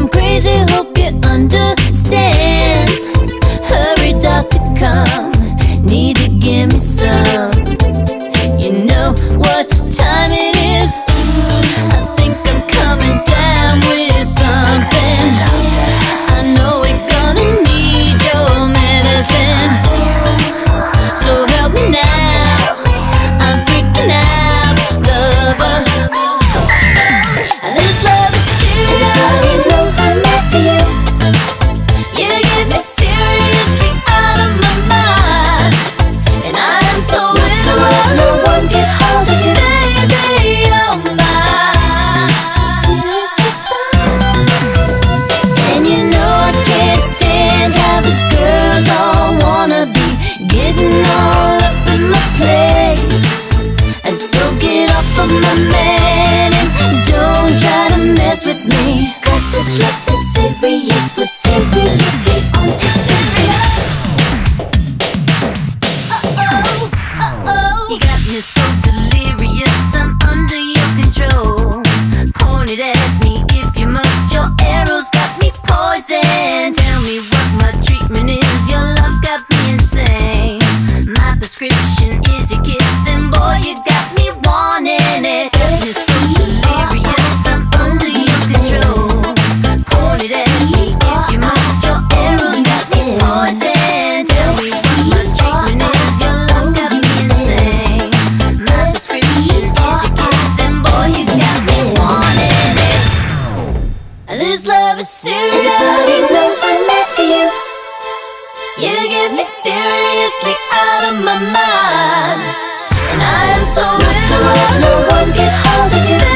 I'm crazy, hope you under me. Cause it's like get me seriously out of my mind. And I am so into hold